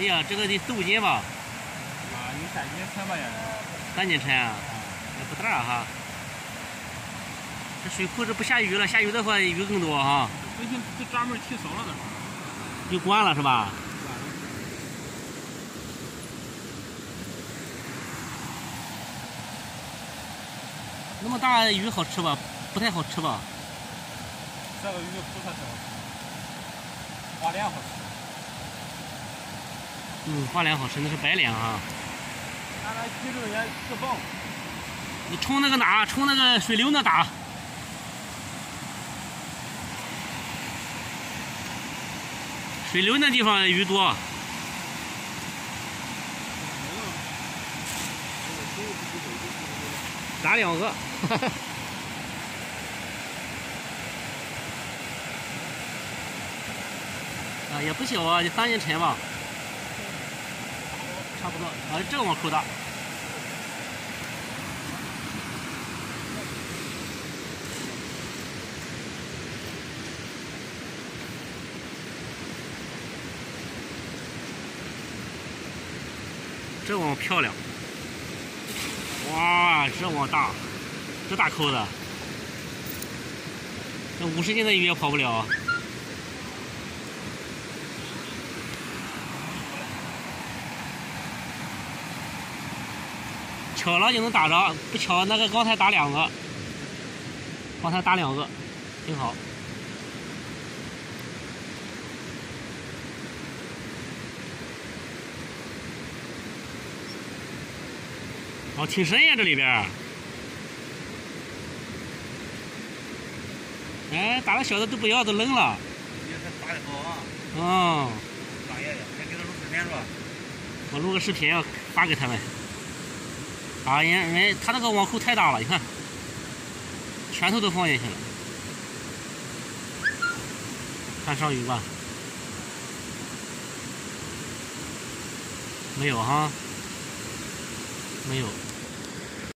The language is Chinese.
哎呀，这个得四五斤吧？啊，有三斤沉吧也是。三斤沉啊？也不大哈。这水库这不下雨了，下雨的话鱼更多哈。不行，这专门提烧了的。就关了是吧？那么大鱼好吃吧？不太好吃吧？这个鱼不太好吃，花鲢好吃。嗯，花鲢好吃，那是白鲢啊。你冲那个哪？冲那个水流那打。水流那地方鱼多。打两个。啊，也不小啊，就三斤沉吧。差不多，啊，这个往口大。这网漂亮，哇，这网大，这大扣子，这五十斤的鱼也跑不了。巧了就能打着，不巧那个刚才打两个，刚才打两个，挺好。哦，挺深呀，这里边哎，打的小的都不要，都扔了。打的好啊。嗯。大爷的，还给他录视频是吧？我录个视频要发给他们。啊，人人他那个网口太大了，你看，拳头都放进去了。看上鱼吧？没有哈，没有。